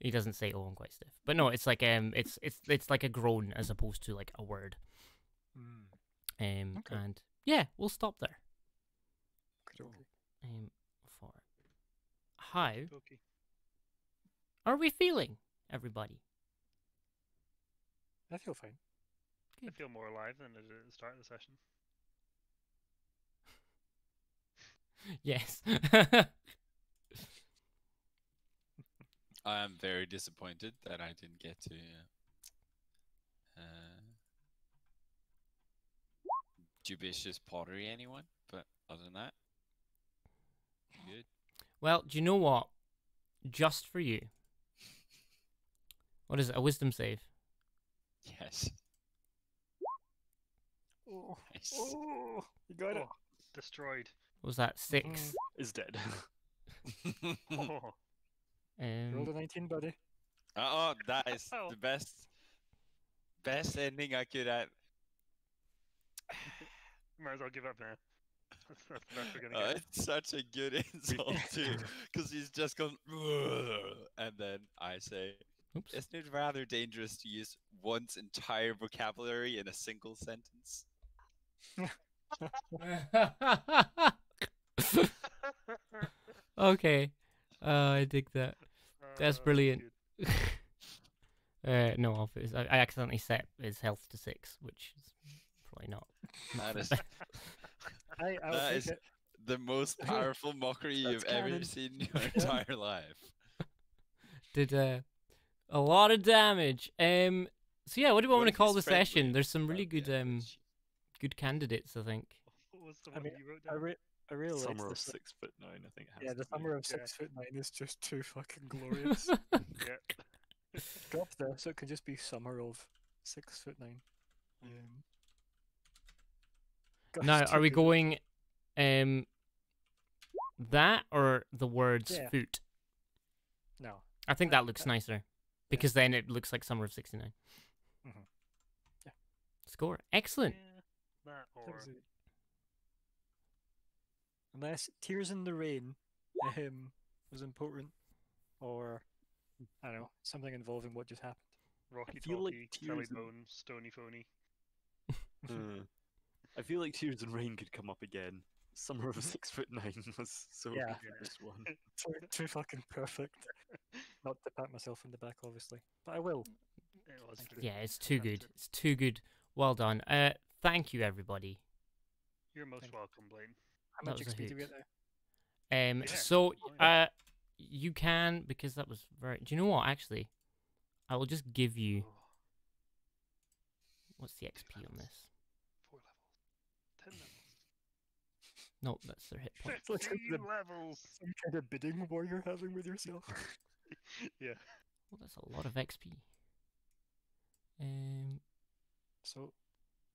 he doesn't say, "Oh, I'm quite stiff," but no, it's like um, it's it's it's like a groan as opposed to like a word. Mm. Um, Okay. and yeah, we'll stop there. okay, okay. Um, for how Okay. are we feeling, everybody? I feel fine. I feel more alive than I did at the start of the session. [laughs] Yes. [laughs] I am very disappointed that I didn't get to uh, uh vicious mockery anyone, but other than that, good. well, do you know what? Just for you. What is it? A wisdom save. Yes. Oh, Nice. oh, you got it. Oh, destroyed. What was that six? Is dead. [laughs] Oh, Roll Um, a 19, buddy. oh, that is [laughs] Oh. the best, best ending I could have. Might as well give up now. That's, that's the best we're gonna Uh, it's such a good [laughs] insult [laughs] too, because he's just gone, and then I say, Oops. Isn't it rather dangerous to use one's entire vocabulary in a single sentence? [laughs] okay. Uh, I dig that. That's Uh, brilliant. Uh, no, obvious. I, I accidentally set his health to six, which is probably not. That [laughs] is I, I'll That take is- it. the most [laughs] powerful mockery you've ever seen in your [laughs] entire life. Did uh, a lot of damage. Um. So yeah, what do we What want to call the session? There's some really good um good candidates, I think. What was the I mean, you wrote I, down? re- I really Summer the of su- six foot nine, I think. It has Yeah, to the be. summer of Yeah. six foot nine is just too fucking glorious. Yeah. Drop this, so it can just be summer of six foot nine. Um, God, now, are we going um that or the words Yeah. foot? No. I think Uh, that looks nicer because then it looks like summer of '69. Mhm. Yeah. Score excellent. Yeah, that that or. Unless Tears in the Rain um, was important, or I don't know, something involving what just happened. Rocky feel like Talkie, Telly Bone, Stony Phony. Uh, [laughs] I feel like Tears and Rain could come up again. Summer of [laughs] six foot nine was so Yeah. good this one. [laughs] Too, too fucking perfect. Not to pat myself in the back, obviously, but I will. It was Thank you. pretty Yeah, it's too good. It's too good. Well done. Uh, thank you everybody. You're most Thank welcome, Blaine. How much XP do we get now? Um, Yeah. so Oh, uh, you can because that was very. Do you know what? Actually, I will just give you. Oh, What's the XP on this? four levels. Ten levels. No, that's their hit point. It's like Fifteen the- levels. Some kind of bidding war you're having with yourself. [laughs] yeah. Well, that's a lot of XP. Um, So,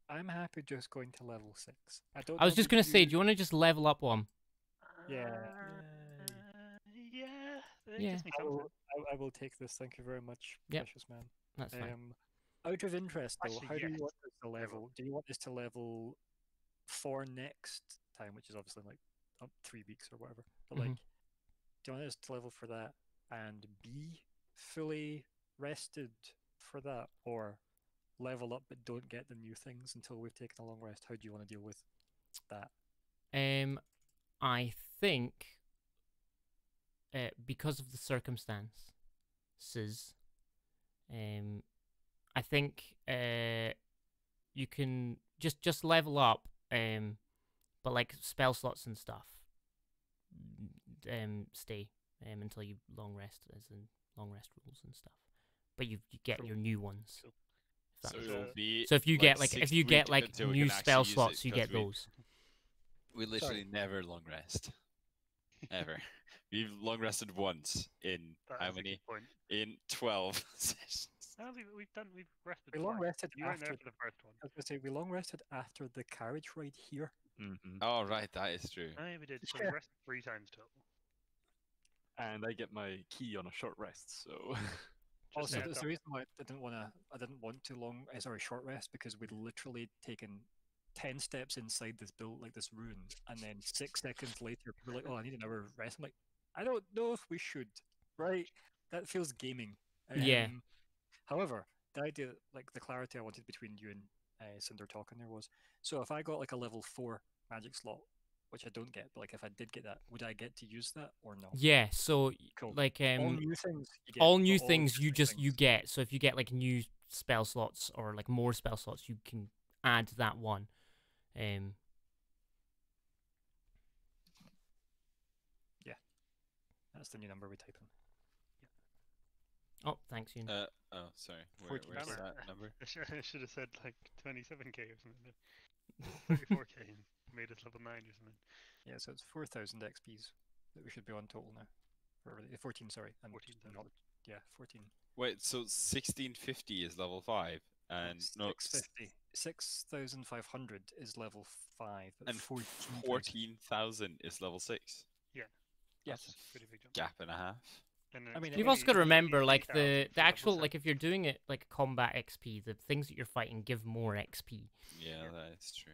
I'm happy just going to level six. I don't. I was just gonna say, do you want to just level up one? Yeah. Uh, yeah. That Yeah. I will, I, I will take this. Thank you very much, Yep. precious man. That's fine. Um, out of interest, though, Actually, how do you want this to level? Do you want this to level for next time, which is obviously like up three weeks or whatever? But Mhm. like, do you want this to level for that and be fully rested for that, or level up but don't get the new things until we've taken a long rest? How do you want to deal with that? Um, I think uh, because of the circumstances, um, I think uh, you can just just level up, um, but like spell slots and stuff, um, stay um until you long rest, as in long rest rules and stuff. But you you get Cool. your new ones. Cool. if So makes So- be So if you like get like if you get like new spell use it, slots, you 'cause get we- those. We literally never long rest. [laughs] Ever. We've long rested once in That how is a good many? In twelve [laughs] sessions. No, we- we've done. We've rested. We long twice. rested You after. for the first one. I was gonna say we long rested after the carriage ride here. Hmm Oh right, that is true. I yeah, we did. So Yeah. we three times total. And I get my key on a short rest, so [laughs] [laughs] Also, heads that's the reason why I didn't want to. I didn't want too long, uh, sorry, short rest because we'd literally taken ten steps inside this build, like this ruin, and then six seconds later, people were like, "Oh, I need an hour of rest." I'm like, I don't know if we should. Right? That feels gaming. Yeah. Um, However, the idea, like the clarity I wanted between you and uh, Sindre talking there was, so if I got like a level four magic slot, which I don't get, but like if I did get that, would I get to use that or not? Yeah. So Cool. like all um new things. You get, all new things you just you get. So if you get like new spell slots or like more spell slots, you can add that one. Um. Yeah, that's the new number we type in. Oh, thanks, Ian. Uh oh, sorry. Where, where's Damn that number? [laughs] I should, have said like 27k or something. then. [laughs] 34k and made us level 9 or something. Yeah, so it's 4,000 XPs that we should be on total now. For everything- 14, sorry. And 14,000. not- Yeah, 14. Wait, so sixteen fifty is level five, and no, 6,500 is level 5. and 14,000 fourteen thousand is level six. Yeah. Yes. That's a Pretty big jump. gap and a half. And I mean, You've also got to only remember, like the the level actual seven. like if you're doing it like combat XP, the things that you're fighting give more XP. Yeah, Yeah. that is true.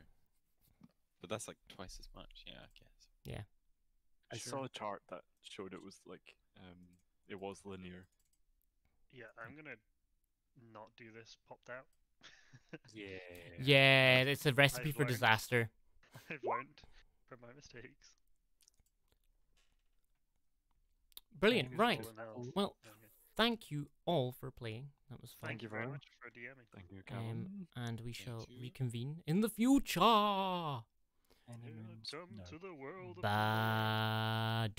But that's like twice as much. Yeah, I guess. Yeah. I Sure. saw a chart that showed it was like um it was linear. Yeah, I'm gonna not do this popped out. Yeah. Yeah, it's a [laughs] recipe I've for learned. disaster. [laughs] I've learned from my mistakes. Brilliant. Right. Well, thank you all for playing. That was fun. Thank, you very very much. much for DMing. Thank you, Um, and we Thank shall you. reconvene in the future. Any Yeah, moons? come No. to the world of the. Bye.